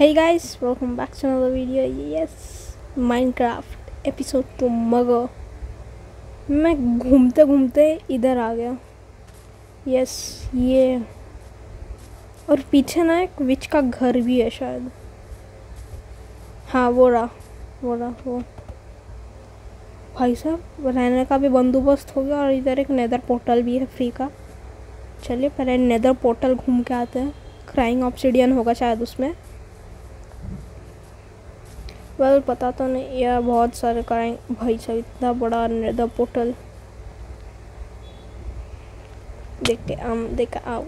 Hey guys, welcome back to another video. Yes, Minecraft episode two मगर मैं घूमते घूमते इधर आ गया। यस ये। और पीछे ना एक विच का घर भी है शायद। हाँ वो रहा वो रहा वो। भाई साहब रहने का भी बंदोबस्त हो गया और इधर एक नेदर पोर्टल भी है फ्री का। चलिए पहले नेदर पोर्टल घूम के आते हैं। क्राइंग ऑप्सीडियन होगा शायद उसमें। वेल पता तो नहीं यार बहुत सारे क्राइंग भाई साहब इतना बड़ा नेदर पोर्टल देख के आम देख आओ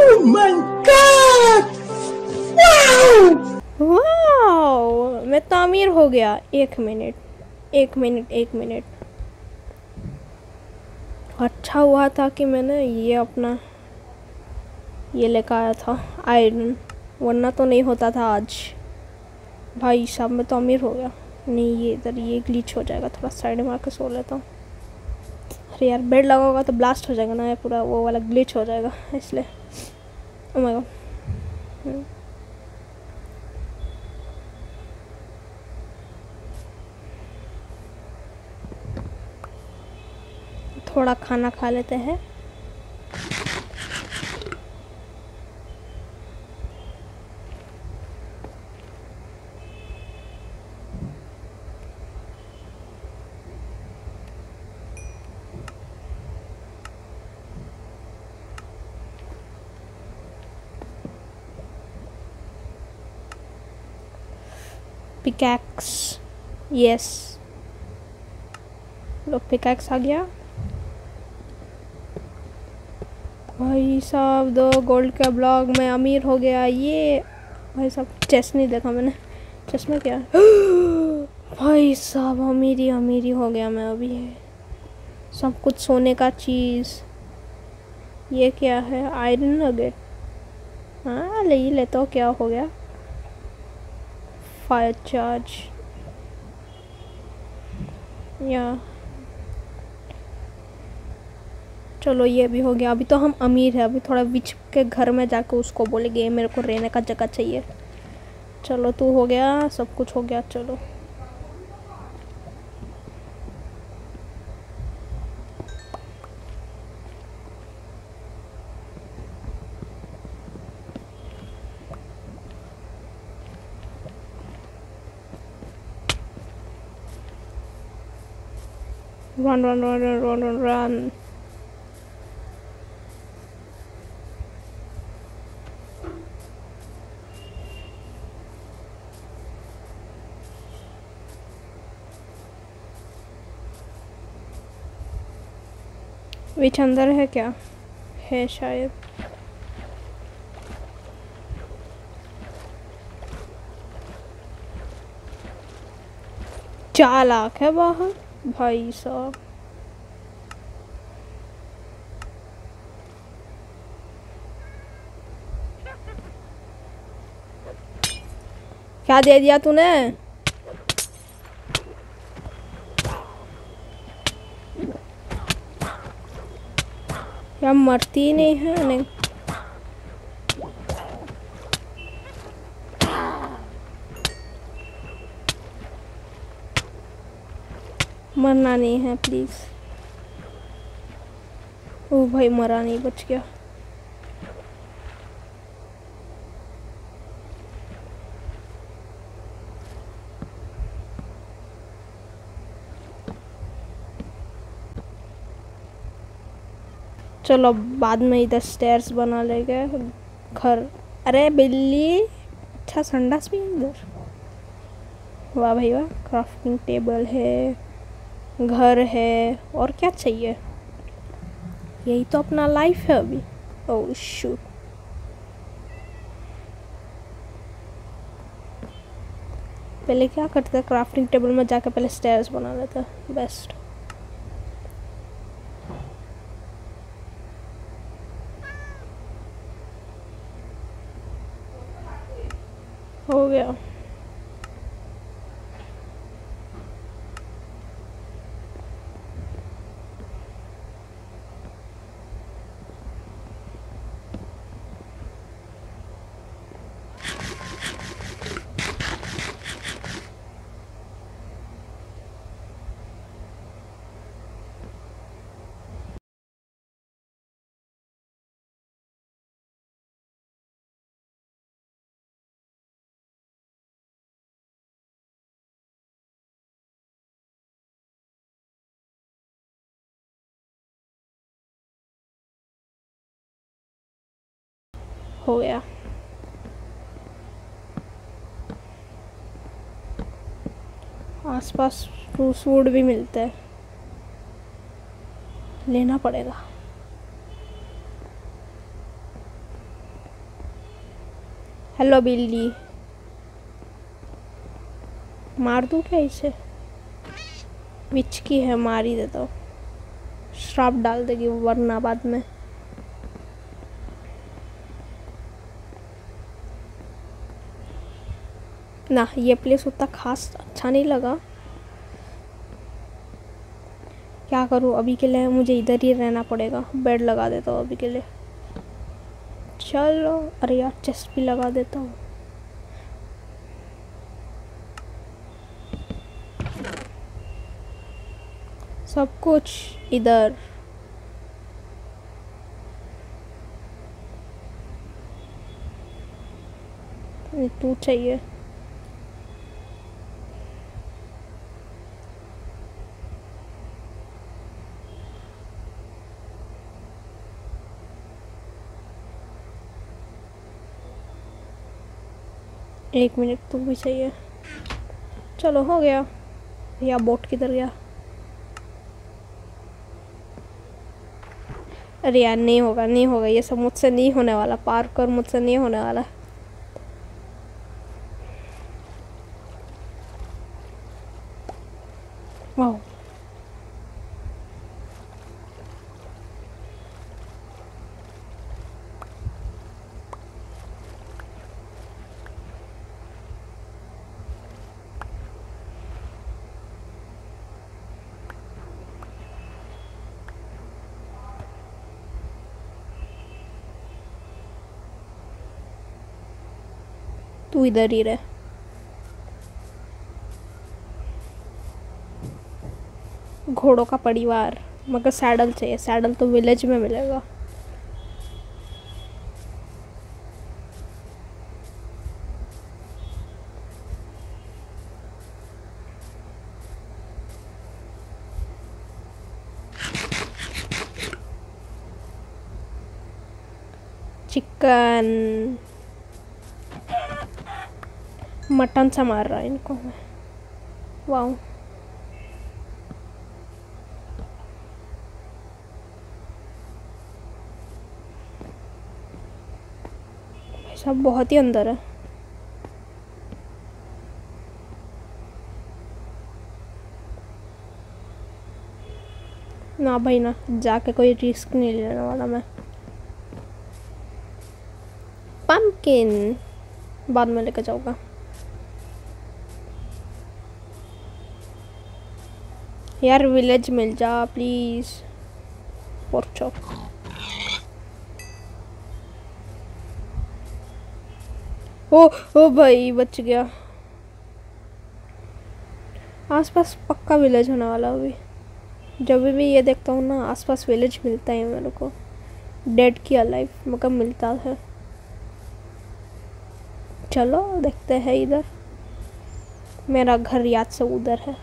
Oh my god! Wow! Wow मैं तो अमीर हो गया एक मिनट एक मिनट एक मिनट। अच्छा हुआ था कि मैंने ये अपना ये लेकर आया था आयरन वरना तो नहीं होता था आज। भाई साहब मैं तो अमीर हो गया। नहीं, ये इधर, ये ग्लीच हो जाएगा, थोड़ा साइड मार के सो लेता हूँ। अरे यार बेड लगा होगा तो ब्लास्ट हो जाएगा ना ये पूरा वो वाला ग्लिच हो जाएगा, इसलिए। ओ माय गॉड थोड़ा खाना खा लेते हैं। पिकैक्स यस लो पिकैक्स आ गया। भाई साहब, दो गोल्ड का ब्लॉग में अमीर हो गया। ये भाई साहब चेस्ट नहीं देखा मैंने। चेस्ट में क्या? भाई साहब, अमीरी अमीरी हो गया मैं अभी। सब कुछ सोने का चीज़। ये क्या है? आयरन नगेट हाँ ले ही लेता हूँ, क्या हो गया? Fire charge. या चलो, ये भी हो गया। अभी तो हम अमीर है। अभी थोड़ा विच के घर में जाके उसको बोलेंगे मेरे को रहने का जगह चाहिए। चलो, तू हो गया। सब कुछ हो गया। चलो। Run run run run run run run विच अंदर है क्या है शायद चार लाख है बाहर भाई साहब। क्या दे दिया तूने? क्या मरती नहीं है? नहीं। मरना नहीं है प्लीज़ ओ भाई, मरा नहीं, बच गया। चलो, बाद में इधर स्टेयर्स बना लेंगे घर। अरे, बिल्ली अच्छा संडास भी इधर? वाह भाई, वाह क्राफ्टिंग टेबल है। घर है और क्या चाहिए? यही तो अपना लाइफ है अभी। ओह शू पहले क्या करते थे? क्राफ्टिंग टेबल में जाकर पहले स्टेयर्स बना लेते। बेस्ट हो गया हो गया। आसपास फ्रूट्स वूड भी मिलते हैं। लेना पड़ेगा। हेलो बिल्ली मार दूँ क्या इसे? विच की है? मार ही देता हूँ। श्राप डाल देगी वरना बाद में। ना, ये प्लेस उतना खास अच्छा नहीं लगा। क्या करूँ? अभी के लिए मुझे इधर ही रहना पड़ेगा। बेड लगा देता हूँ अभी के लिए। चलो, अरे यार चेस्ट भी लगा देता हूँ। सब कुछ इधर। तू चाहिए। एक मिनट तो भी चाहिए चलो, हो गया। या बोट किधर गया? अरे यार, नहीं होगा नहीं होगा। ये सब मुझसे नहीं होने वाला। पार्क और मुझसे नहीं होने वाला वाह तू इधर ही रह। घोड़ों का परिवार, मगर सैडल चाहिए। सैडल तो विलेज में मिलेगा। चिकन। मटन सा मार रहा है इनको मैं। वाह सब बहुत ही अंदर है। ना भाई, ना, जाके कोई रिस्क नहीं लेने वाला मैं। पम्पकिन बाद में लेकर जाऊँगा। यार विलेज मिल जा प्लीज़ पोर्चो ओ ओ भाई, बच गया. आसपास पक्का विलेज होने वाला अभी. जब भी मैं ये देखता हूँ ना, आसपास विलेज मिलता है मेरे को. डेड की लाइफ मगर मिलता है. चलो, देखते हैं इधर. मेरा घर याद से उधर है.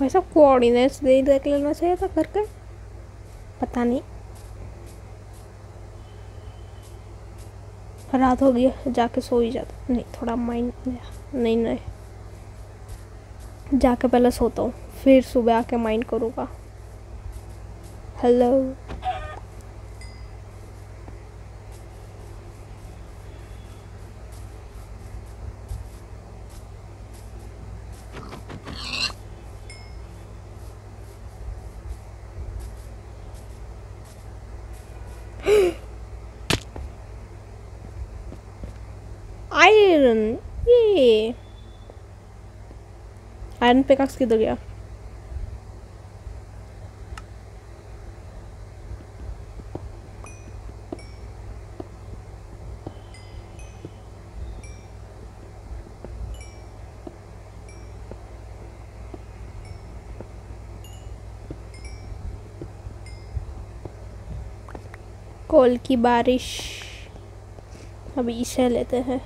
वैसा कोऑर्डिनेट्स दे देख लेना चाहिए था करके। पता नहीं। रात हो गई जाके सो ही जाता। नहीं, थोड़ा माइंड नहीं नहीं जाके पहले सोता हूँ, फिर सुबह आके माइंड करूँगा। हेलो आयरन ये आयरन पिकाक्स किधर गया कोल की बारिश। अभी इसे लेते हैं।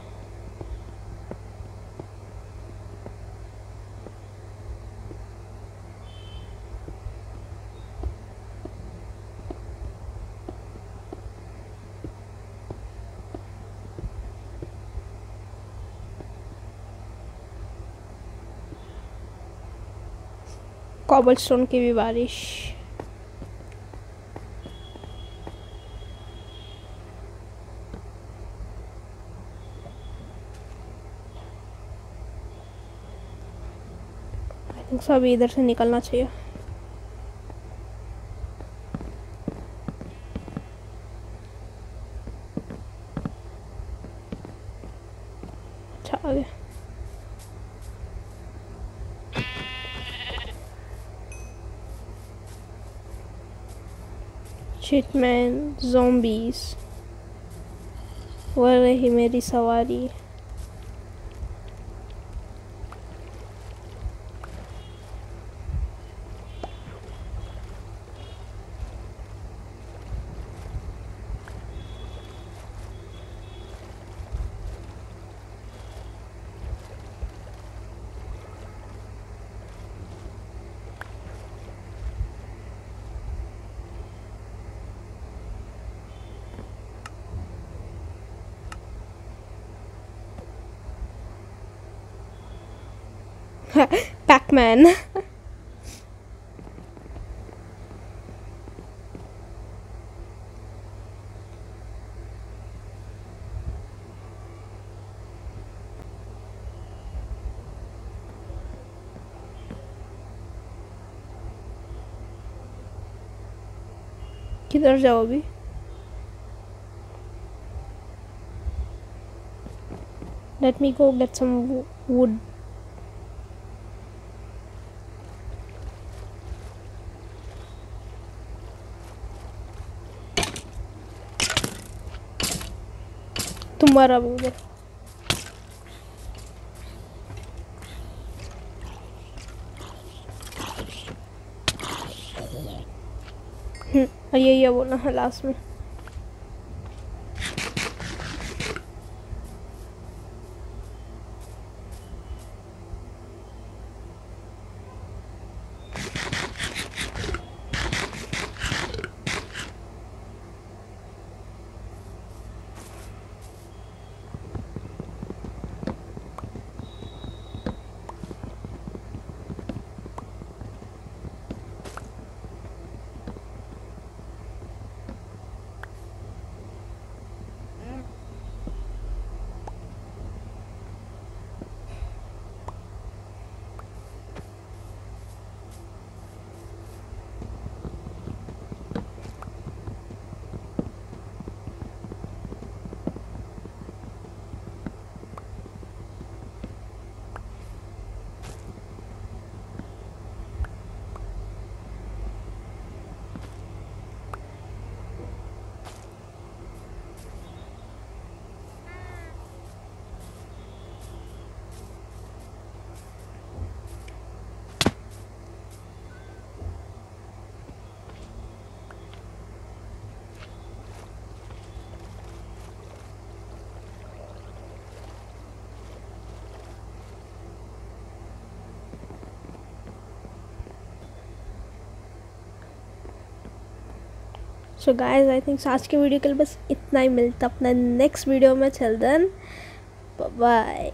कॉबलस्टोन की भी बारिश। सब इधर से निकलना चाहिए अच्छा आ गया शिट मैन zombies. वो रही मेरी सवारी Pac-Man किधर जाओ अभी let me go get some wo- wood तुम्हारा वो उधर हम्म, ये ये बोलना है लास्ट में। सो गाइज़ आई थिंक आज की वीडियो के लिए बस इतना ही मिलता अपना नेक्स्ट वीडियो में चल दन बाय